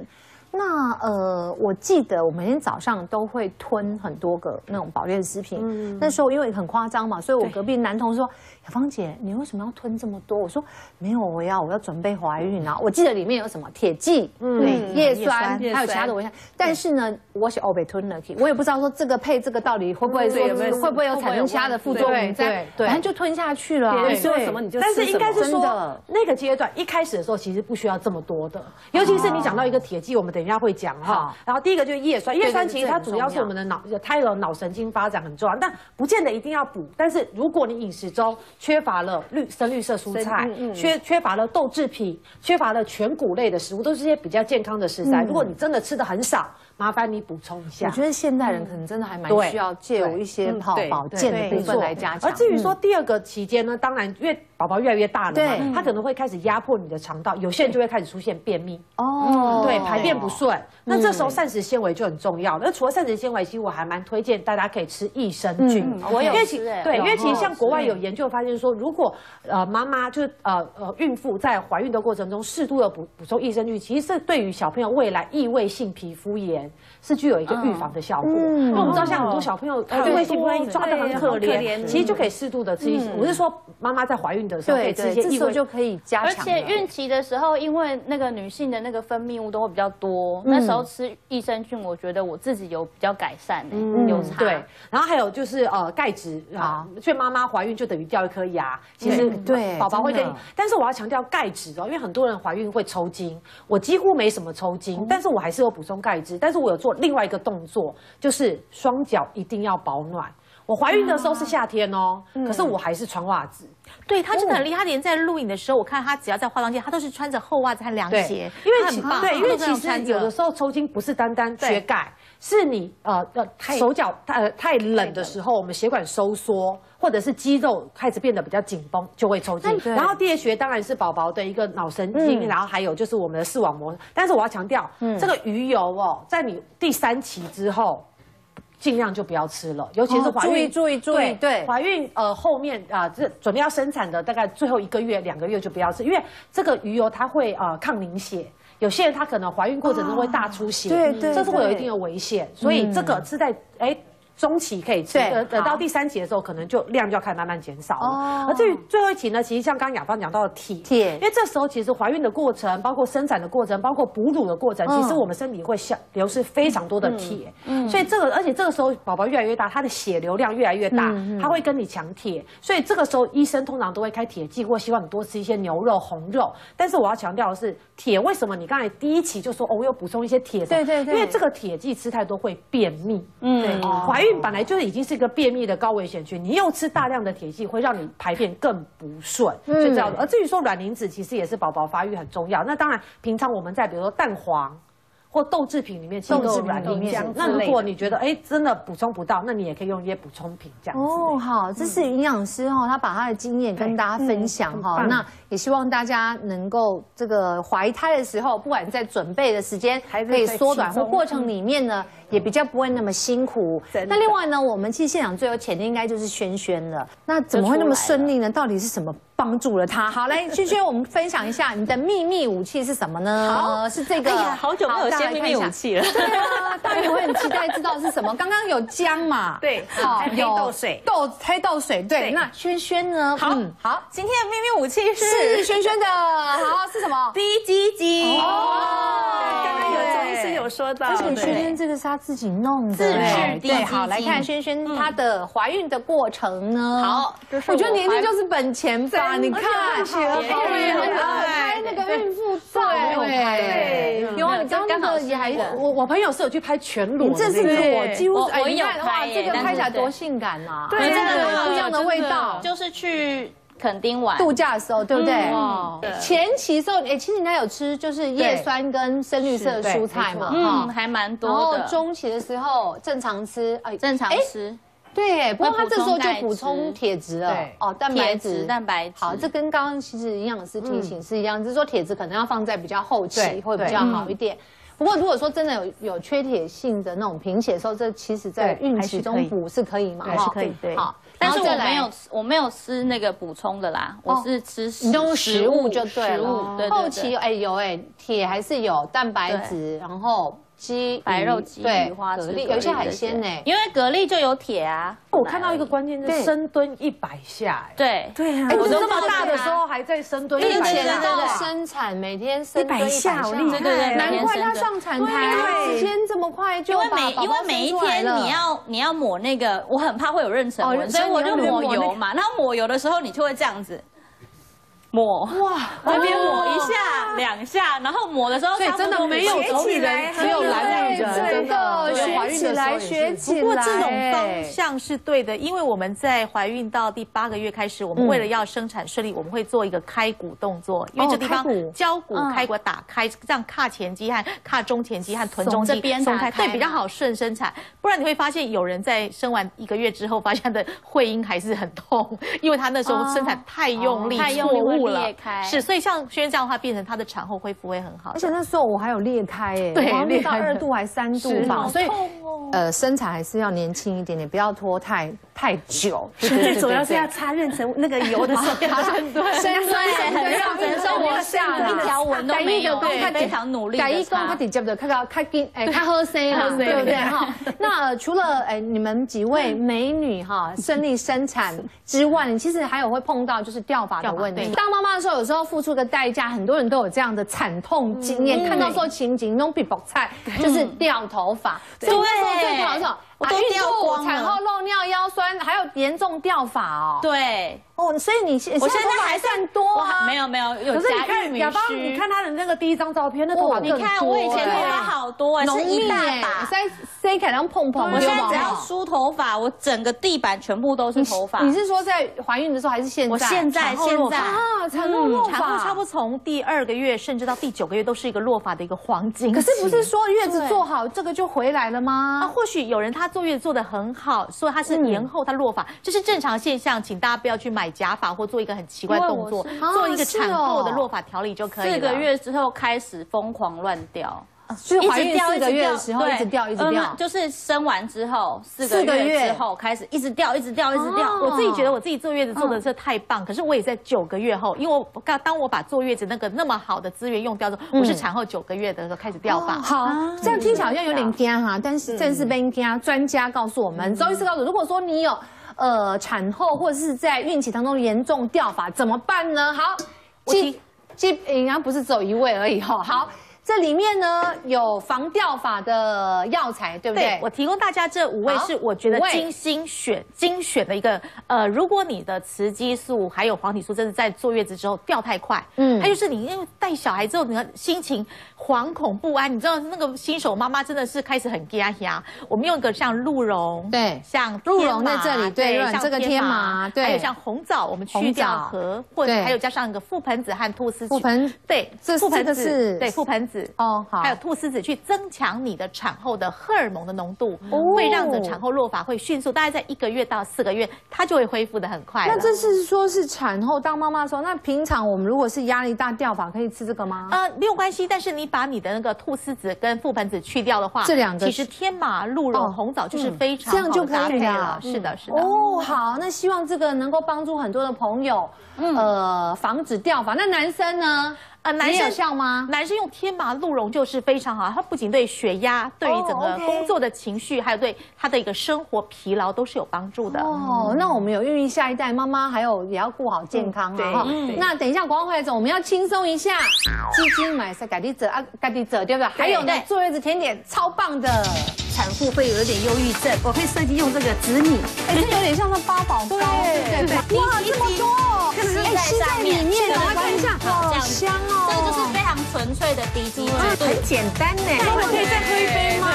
那呃，我记得我每天早上都会吞很多个那种保健食品。嗯那时候因为很夸张嘛，所以我隔壁男同事说：“雅芳姐，你为什么要吞这么多？”我说：“没有，我要我要准备怀孕啊。”我记得里面有什么铁剂、嗯叶酸，还有其他的维生素。但是呢，我是欧北吞了，我也不知道说这个配这个到底会不会说会不会有产生其他的副作用？对对，反正就吞下去了。
对，说什么你就
但是应该是说那个阶段一开始的时候，其实不需要这么多的，尤其是你讲到一个铁剂，我们等。一下会讲哈，然后第一个就是叶酸，叶酸其实它主要是我们的脑胎儿脑神经发展很重要，但不见得一定要补。但是如果你饮食中缺乏了绿深绿色蔬菜，缺缺乏了豆制品，缺乏了全谷类的食物，都是些比较健康的食材。如果你真的吃的很少。麻烦你补充一下。
我觉得现代人可能真的还蛮需要借有一些保保健的部分来加强。
而至于说第二个期间呢，当然因为宝宝越来越大了嘛，他可能会开始压迫你的肠道，有些人就会开始出现便秘。哦，对，排便不顺。那这时候膳食纤维就很重要。那除了膳食纤维，其实我还蛮推荐大家可以吃益生菌。
我有
吃。对，因为其实像国外有研究发现说，如果呃妈妈就是呃呃孕妇在怀孕的过程中适度的补补充益生菌，其实是对于小朋友未来异位性皮肤炎。是具有一个预防的效果，因为我们知道像很多小朋友，他微信关系抓的很可怜，其实就可以适度的吃一些。我是说，妈妈在怀孕的时候可以吃一些，
这时候就可以加强。
而且孕期的时候，因为那个女性的那个分泌物都会比较多，那时候吃益生菌，我觉得我自己有比较改善，有差。
对，然后还有就是呃钙质啊，所以妈妈怀孕就等于掉一颗牙，其实对宝宝会跟。但是我要强调钙质哦，因为很多人怀孕会抽筋，我几乎没什么抽筋，但是我还是有补充钙质，但是我有做。另外一个动作就是双脚一定要保暖。我怀孕的时候是夏天哦，可是我还是穿袜子。
对他真的很厉害，连在录影的时候，我看他只要在化妆间，他都是穿着厚袜子和凉鞋，
因为很棒。对，因为其实有的时候抽筋不是单单缺钙，是你呃呃手脚太太冷的时候，我们血管收缩，或者是肌肉开始变得比较紧绷，就会抽筋。然后跌血当然是宝宝的一个脑神经，然后还有就是我们的视网膜。但是我要强调，这个鱼油哦，在你第三期之后。尽量就不要吃了，尤其是怀孕，
注意注意注意，对，
怀孕呃后面啊，这准备要生产的大概最后一个月、两个月就不要吃，因为这个鱼油它会呃抗凝血，有些人他可能怀孕过程中会大出血，
对对，
这是会有一定的危险，所以这个是在哎。中期可以吃，等等到第三期的时候，可能就量就要开始慢慢减少了。而至于最后一期呢，其实像刚刚雅芳讲到的铁，铁，因为这时候其实怀孕的过程，包括生产的过程，包括哺乳的过程，其实我们身体会消流失非常多的铁。嗯，所以这个，而且这个时候宝宝越来越大，他的血流量越来越大，他会跟你抢铁。所以这个时候医生通常都会开铁剂，或希望你多吃一些牛肉、红肉。但是我要强调的是，铁为什么你刚才第一期就说哦，我有补充一些铁？
对对对，
因为这个铁剂吃太多会便秘。嗯，怀孕本来就是已经是一个便秘的高危险群，你又吃大量的铁剂，会让你排便更不顺，所以这样。而至于说卵磷脂，其实也是宝宝发育很重要。那当然，平常我们在比如说蛋黄。或豆制品里面其实都有软磷脂，那如果你觉得哎真的补充不到，那你也可以用一些补充品这样子。哦，
好，这是营养师哈，他把他的经验跟大家分享哈。那也希望大家能够这个怀胎的时候，不管在准备的时间可以缩短，或过程里面呢也比较不会那么辛苦。那另外呢，我们其实现场最有潜力应该就是轩轩了。那怎么会那么顺利呢？到底是什么？帮助了他。好来，萱萱，我们分享一下你的秘密武器是什么呢？
好，
是这个。
哎呀，好久没有先秘密武器了。对
啊，大家也会很期待知道是什么。刚刚有姜嘛？
对，好，黑豆水，
豆黑豆水。对，那萱萱呢？
好，好，今天的秘密武器是
是萱萱的。好，是什么
？B G G。
哦，刚刚有中医师有说到，
而且萱萱这个是她自己弄的，
自制
对，好，来看萱萱她的怀孕的过程呢。
好，
我觉得年轻就是本钱吧。你看，
起了
拍那个孕妇照，对，有啊，你刚刚好也还，
我我朋友是有去拍全裸，
这是我几乎
我有拍，
这个拍起来多性感呐，
对，
真的不一样的味道，
就是去垦丁玩
度假的时候，对不对？前期时候，哎，其实人家有吃，就是叶酸跟深绿色的蔬菜嘛，
嗯，还蛮多的。
然后中期的时候正常吃，
哎，正常吃。
对，不过他这时候就补充铁质了，
哦，蛋白质，蛋白质。
好，这跟刚刚其实营养师提醒是一样，只是说铁质可能要放在比较后期会比较好一点。不过如果说真的有有缺铁性的那种贫血的时候，这其实在孕期中补是可以嘛？
是可以，对。好，
但是我没有吃，我没有吃那个补充的啦，我是吃食
你都用食物就对
食
了
物，对对
后期。哎有哎，铁还是有蛋白质，然后鸡
白肉鸡花
蛤蜊，有一些海鲜呢。
因为蛤蜊就有铁啊。
我看到一个关键
对
是深蹲一百下，哎，
对
对啊
哎，，
我都
我这么大的时候还在深蹲
以
一百下
前到
哇
生产每天深蹲
100下好厉害
对对对
难怪他上产台
对
时间这么快就
因为每因为每一天你要你要抹那个，我很怕会有妊娠
哦
纹，所以我就抹油嘛。然后抹油的时候，你就会这样子抹，哇，这边抹一下两下，然后抹的时候
所以真的没有
学
走女
起来
人，只有蓝女人，
真
真
的
的
学起来学起来。
不过这种方向是对的，因为我们在怀孕到第八个月开始，我们为了要生产顺利，我们会做一个开骨动作，因为这地方
胶骨
交骨
嗯
开骨打开，这样髂前肌和髂中前肌和臀中肌
这边
松开，对，比较好顺生产。不然你会发现有人在生完一个月之后，发现他的会阴还是很痛，因为他那时候生产太用力，
哦太用
错
力裂开。
是，所以像轩这样的话，变成她的产后恢复会很好
而。且那时候我还有裂开哎，
对
裂到二度还三度吧，所以呃身材还是要年轻一点点，不要拖太太久。
最主要是要擦妊娠那个油的时候，
深蹲，深蹲，对，让人生活下
一条纹都没有，
对
非常努力
改一公他。直接的，看到看紧，哎，看喝声哈，对不对哈？那呃除了哎你们几位美女哈顺利生产之外，你其实还有会碰到就是掉发的问题。当妈妈的时候，有时候付出个代价，很多人都有这样的惨痛经验。看到说情景弄比薄菜，就是掉头发。所以那时候最讨厌什么？
我
孕吐
掉光了
产后漏尿、腰酸，还有严重掉发哦。
对，
哦，所以你现
我现在还
算多
我
啊？
没有没有有
可是你
加玉米须
你看他的那个第一张照片，那头发。
你看我以前头发好多哎，
浓
是一大把。
塞塞开然碰碰。
我现在只要梳头发，我整个地板全部都是头发。
你是说在怀孕的时候还是现在？
我现在现在
啊，产后落
产后，差不多从第二个月甚至到第九个月都是一个落发的一个黄金期。
可是不是说月子做好这个就回来了吗
啊，
吗？
或许有人他坐月子做的很好，所以他是延后他落发，这是正常现象，请大家不要去买假发或做一个很奇怪的动作做一个产后的
哦
落发调理就可以了。
四个月之后开始疯狂乱掉，
就是怀孕四个月的时候一直掉一直
嗯
掉。
就是生完之后四
四个月
之后开始一直掉，一直掉，一直掉。
哦
我自己觉得我自己坐月子做的是太棒，可是我也在九个月后，因为我刚当我把坐月子那个那么好的资源用掉之后，我是产后九个月的时候开始掉发。
好，这样听起来好像有点惊哈，但是正是被惊。专家告诉我们，周医师告诉，如果说你有呃产后或者是在孕期当中严重掉发，怎么办呢？好，基基应该不是只有一位而已哈。好，这里面呢有防掉发的药材，对不对？
对，？我提供大家这五位是我觉得精心选精选的一个呃，如果你的雌激素还有黄体素真的在坐月子之后掉太快，
嗯。
嗯，还有就是你因为带小孩之后，你的心情惶恐不安，你知道那个新手妈妈真的是开始很压压。我们用一个像鹿茸，
对。
像
鹿茸在这里对
像
这个天麻对。
还有像红枣，我们去掉
枣。
核，或者
对。
还有加上一个覆盆子和菟丝
覆盆
对，
这
覆盆子对覆盆子
哦好
还有菟丝子去增强你的产后的荷尔蒙的浓度，
哦
会让你的产后落发会迅速，大概在一个月到四个月，它就会恢复的很快。
那这是说是产后当妈妈的时候，那平常我们如果是压力大掉发，可以吃这个吗？
呃没有关系，但是你把你的那个菟丝子跟覆盆子去掉的话，
这两个
其实天麻、鹿
哦
茸、红枣就是非常
这样就
好的搭
可以了
配了。是的，是的。
哦，好，那希望这个能够帮助很多的朋友，呃，防止掉发。那男生呢？
呃，男生
效吗？
男生用天麻鹿茸就是非常好，它不仅对血压、对于整个工作的情绪，还有对他的一个生活疲劳都是有帮助的。
哦，那我们有孕育下一代，妈妈还有也要顾好健康啊。
对
那等一下广告回来之后，我们要轻松一下，基金买是改地者啊，改地者对不对？还有呢
对，
坐月子甜点超棒的，
产妇会有一点忧郁症，我会设计用这个紫米，
哎，这 有点像那八宝糕，对对对。哇，这么多哦，
吸
哎
在上面，
里面，
这个
我来看一下，好香哦。
这个就是非常纯粹的低基质度。
很简单呢。
我们可以再喝一杯吗？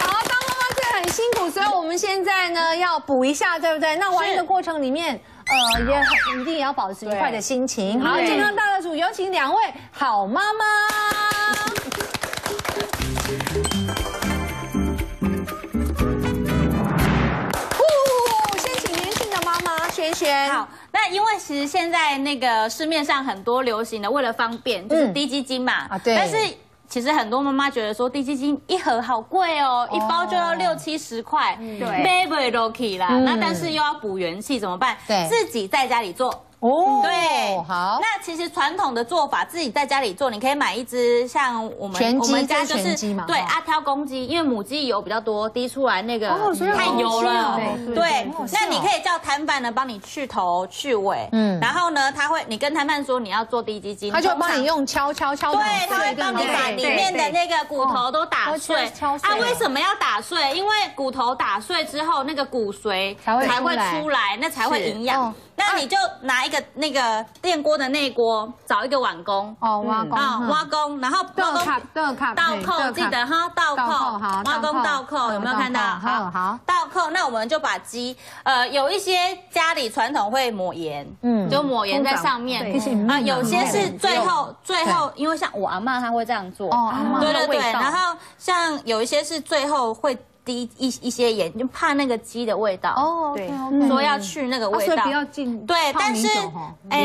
好，当妈妈真的很辛苦，所以我们现在呢要补一下，对不对？那怀孕的过程里面，呃，也很一定也要保持愉快的心情。好，健康大乐组有请两位好妈妈。
好，那因为其实现在那个市面上很多流行的，为了方便就是低基金嘛。
啊对。
但是其实很多妈妈觉得说低基金一盒好贵哦，一包就要六七十块，
对
Baby Rocky 啦。那但是又要补元气怎么办？
对。
自己在家里做。
哦
对，
好。
那其实传统的做法，自己在家里做，你可以买一只像我们我们家就
是
对
鸡嘛哦
阿挑公鸡，因为母鸡油比较多，滴出来那个太油了。
对
那你可以叫摊贩呢帮你去头去尾，
嗯
嗯，然后呢，他会你跟摊贩说你要做低基金，
他就帮你用敲敲敲
对，他会帮你把里面的那个骨头都打
哦
碎。
敲敲碎
啊，为什么要打碎？因为骨头打碎之后，那个骨髓
才会
才会
出来，
那才会营养
哦。
那你就拿一个那个电锅的内锅，找一个碗工。
哦，挖工
啊，
嗯。
挖工，然后挖
倒扣倒
扣，记得哈，倒
倒扣
扣，
好
挖工倒扣，有没有看到？
好好
倒扣。那我们就把鸡，呃，有一些家里传统会抹盐，
嗯。
嗯，就抹盐在上面。啊，有些是最后最后，因为像我阿妈她会这样做，
哦阿嬷
对对对，然后像有一些是最后会滴一一些盐，就怕那个鸡的味道，
哦，
对。
说要去那个味道。
啊所以不。要进
对，但是哎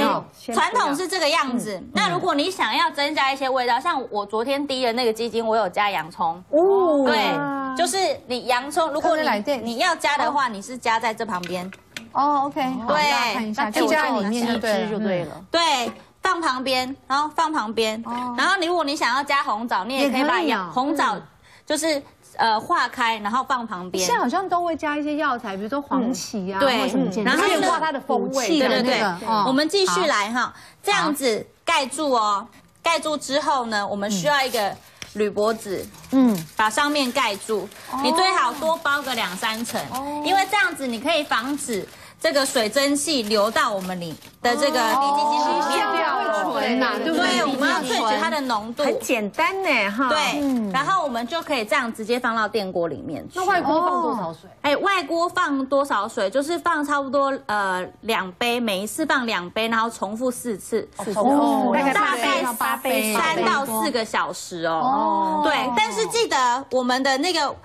传统是这个样子。那如果你想要增加一些味道，像我昨天滴的那个鸡精，我有加洋葱。
哦。
对，就是你洋葱，如果你
来电
你要加的话，你是加在这旁边，
哦，OK，
对
看一下，
那
就加在里面就
一
对了，
支就对了。
对，放旁边，然后放旁边。然后你如果你想要加红枣，你也可以把红枣就是呃化开，然后放旁边。
现。在好像都会加一些药材，比如说黄芪啊，
对。然后呢
变化它的风味
对对对。我们继续
好
来哈，这样子盖住哦，盖住之后呢，我们需要一个铝箔纸，
嗯，
把上面盖住。你最好多包个两三层，因为这样子你可以防止这个水蒸气流到我们里的这个低基金里面。
会纯呐，对不
对，我
对？
们要萃取它的浓度。
很简单呢哈。
对，然后我们就可以这样直接放到电锅里面去。
那外锅放多少水？
哎，外锅放多少水？就是放差不多呃两杯，每一次放两杯，然后重复四次，
哦
大概
大概
八八杯
三到四个小时哦。对，但是记得我们的那个。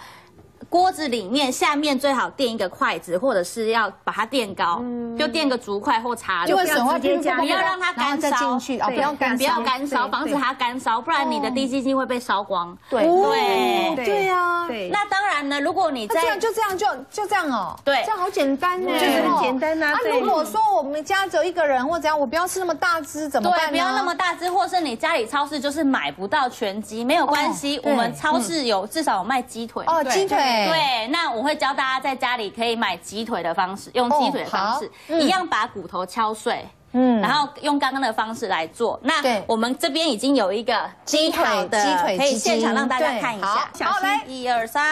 锅子里面下面最好垫一个筷子，或者是要把它垫高，就垫个竹筷或叉子，
因为水会
直接加
不要让它
然后再
干烧。
进去哦，不要干
不要干烧，防止它干烧，不然你的低基金会被烧光。
对。
对。
对。
对啊，
对，
那当然呢，如果你
这样就这样就就这样哦，
对。
这样好简单呢，
就是很简单啊
啊，如果说我们家只有一个人或怎样，我不要吃那么大只，怎么办
对，不要那么大只，或是你家里超市就是买不到全鸡，没有关系，
哦
我们超市有至少有卖鸡腿。
哦，鸡腿，
对，那我会教大家在家里可以买鸡腿的方式，用鸡腿的方式
哦，嗯
一样把骨头敲碎。
嗯
然后用刚刚的方式来做。那我们这边已经有一个
鸡腿
的
鸡腿
可以现场让大家看一下。
好来
一二三。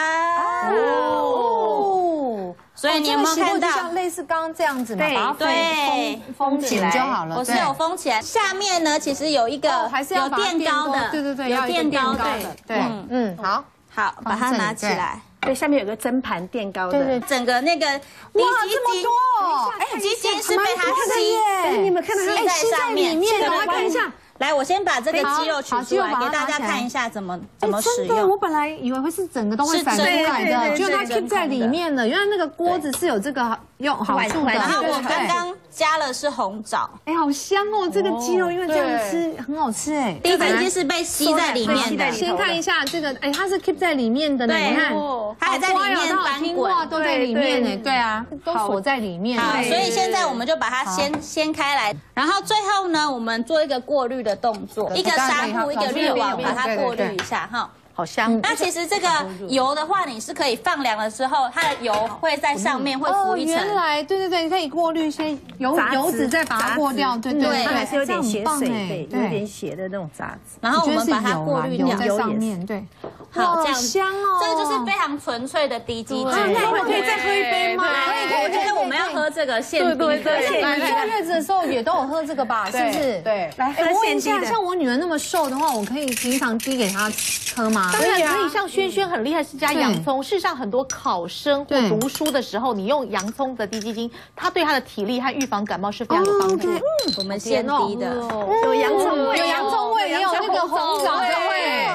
哦，
所以你有没有看到
类似刚刚这样子嘛，
对
把它
对
封封起来就好了。
我是有封起来，下面呢其实有一个
哦还是
有垫高的，
对对对，
有垫高的
的，，对
嗯，
嗯，好，
好，把它拿起来。
对，下面有个蒸盘垫高的。
对对
整个那个
哇，这么多哦，
哎，基金是被它吸
你们看到它
吸在
里面
对
赶快看一下。
来，我先把这个
好
肌肉取出来给大家看一下怎么
哎
怎么使
真的，
用
我。本来以为会是整个都会
是
散出来的，就它 keep 在里面了。原来那个锅子是有这个用好处的。
然后我刚刚加了是红枣，
哎，好香哦，这个鸡肉因为这样吃很好吃哎。
低基金是被吸在里面的
先看一下这个，哎，它是 keep 在里面的你看，
它还在里面翻滚。
都在里面呢，
对
对啊，都锁在里面。
好，所以现在我们就把它先掀开来，然后最后呢，我们做一个过滤的动作，一个纱布，一个滤网，把它过滤一下哈。
好香。
那其实这个油的话，你是可以放凉的时候，它的油会在上面会浮
哦，
一层。
原来对对对，你可以过滤一些油油脂，再把它过掉，对对
对
对，
它还是有点血水，
这样很棒哎
对，有点血的那种杂质。
然后我们把它过滤掉。
在上面，对，
好，这样
香哦，
这个就是非常纯粹的低基
啊
精。
那我们可以再喝一杯吗？
可以，我觉得我们要喝这个现滴的。
而且你坐月子的时候也都有喝这个吧？是不是？
对
来
问一下，
现滴的
像我女儿那么瘦的话，我可以平常滴给她喝吗？
当然可以，像轩轩很厉害，是加洋葱。事实上，很多考生或读书的时候，你用洋葱的低基精，它对他的体力和预防感冒是非常有帮助的。
我们现滴的。
有洋葱味，
有洋葱味，也有那个红枣的味。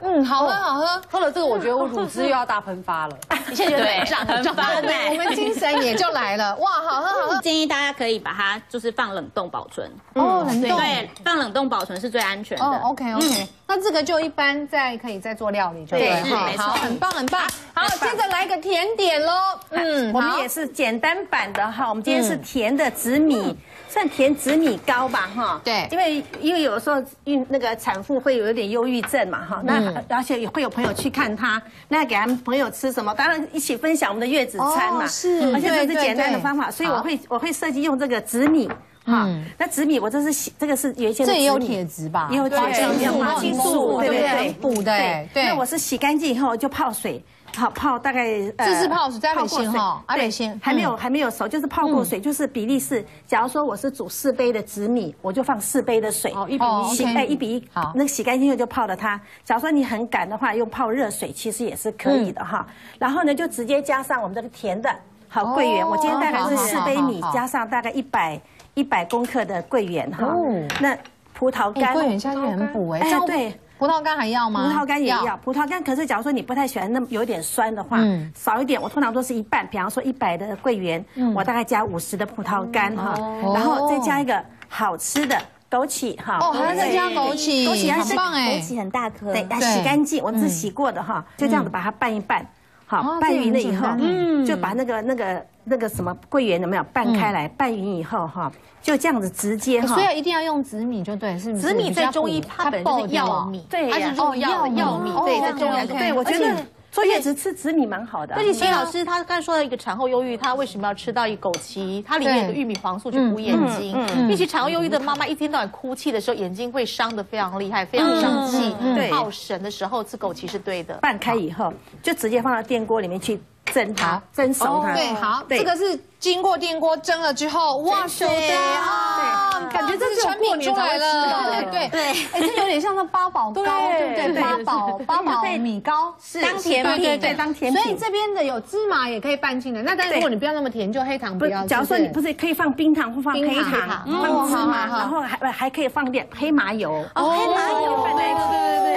嗯，好喝好喝。
喝了这个，我觉得我乳汁又要大喷发了。
你现在觉得很胀，很胀，
对，我们精神也就来了。哇，好喝好喝。
建议大家可以把它就是放冷冻保存。
哦，冷冻。
对，放冷冻保存是最安全的。
哦，OK OK。那这个就一般在可以再做料理，就
对，没错，
很棒很棒。好，接着来个甜点喽。
嗯，我们也是简单版的哈。我们今天是甜的紫米，算甜紫米糕吧哈。
对，
因为因为有时候孕那个产妇会有一点忧郁症嘛哈，那而且也会有朋友去看她，那给他们朋友吃什么？当然一起分享我们的月子餐嘛。
是，
而且这是简单的方法，所以我会我会设计用这个紫米。哈，那紫米我这是这个是原先
这也有铁质吧？
也有铁质，
有马青素，对不对？补的，对。
那我是洗干净以后就泡水，好泡大概
这是泡水，再泡水哈，阿美先
还没有还没有熟，就是泡过水，就是比例是，假如说我是煮四杯的紫米，我就放四杯的水，
哦，一比一，
洗哎一比一，好，那个洗干净后就泡了它。假如说你很赶的话，用泡热水其实也是可以的哈。然后呢，就直接加上我们这个甜的，好桂圆，我今天大概是四杯米加上大概一百。一百公克的桂圆哈，那葡萄干，
桂圆下去很补哎，
对，
葡萄干还要吗？
葡萄干也要，葡萄干可是假如说你不太喜欢那么有点酸的话，少一点，我通常都是一半，比方说一百的桂圆，我大概加五十的葡萄干哈，然后再加一个好吃的枸杞哈，
哦，还要再加枸杞，
枸杞
很棒哎，
枸杞很大颗，对，洗干净，我们是洗过的哈，就这样子把它拌一拌，好，拌匀了以后，嗯，就把那个那个。那个什么桂圆有没有拌开来？拌匀以后哈，就这样子直接哈。
所以一定要用紫米就对，是
紫米在中医它本身是药米，
对，
它是中药药米，对，在中医
对，我觉得坐月子吃紫米蛮好的。
而且秦老师他刚才说到一个产后忧郁，他为什么要吃到一枸杞？它里面有个玉米黄素去补眼睛。嗯尤其产后忧郁的妈妈一天到晚哭泣的时候，眼睛会伤的非常厉害，非常伤气、耗神的时候吃枸杞是对的。
拌开以后就直接放到电锅里面去。蒸它，蒸熟它。
对，好，这个是经过电锅蒸了之后，哇塞啊，感觉这是成品出来了。对对，哎，这有点像那八宝糕，对不对？八宝 八宝米糕
是当甜品，对对，当甜
品。所以这边的有芝麻也可以拌进来。那但是如果你不要那么甜，就黑糖不要。
假如说你不是可以放冰糖或放黑糖，放芝麻，然后还还可以放点黑麻油。
哦，黑麻油拌在一起。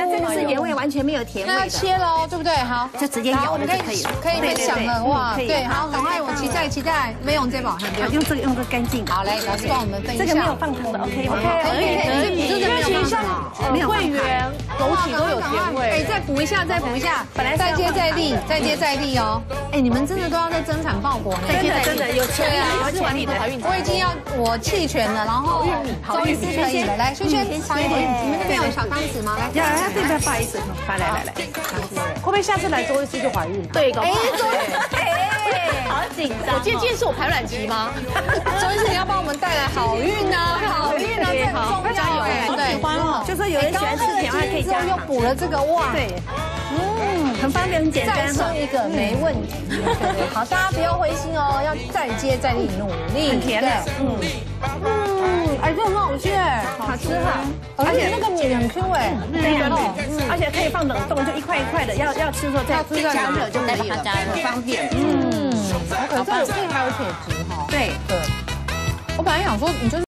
这个是原味，完全没有甜味
那要切喽，对不对？好，
就直接咬就可以了。
可以分享了哇！对，好，赶快，我期待期待。没用这把，
用这个用这个干净。
好嘞，老师帮我们分享。
这个没有放糖的，OK 吗
可以可以。
这个其实像桂圆、枸杞都有甜味。
哎，再补一下，再补一下。本来再接再厉，再接再厉哦。哎，你们真的都要在增产报国呢？
再接真的有钱啊！
完你的怀孕，我已经要我弃权了，然后周医师可以了。来，萱萱，长一点。你们那边有小汤匙吗？来，
要要对不对？不好意思。来来来来，
会不会下次来周一次就怀孕了？
对，搞不好。
哎，好紧张！
我今天是我排卵期吗？
周医师，你要帮我们带来好运呢，好运呢，很重要哎。
对，就说有人喜欢吃甜，还可以加。
又补了这个哇，
对，嗯，很方便，很简单。
再生一个没问题。好，大家不要灰心哦，要再接再厉，努力。
很甜的，嗯
嗯，哎，这很好吃哎，
好吃哈，
而且那个米很 Q 哎，
对的，而且可以放冷冻，就一块一块的，要要吃的时候再加热就可以了，很方便。嗯，
可是这里还有铁质哈。
对
对，我本来想说你就是。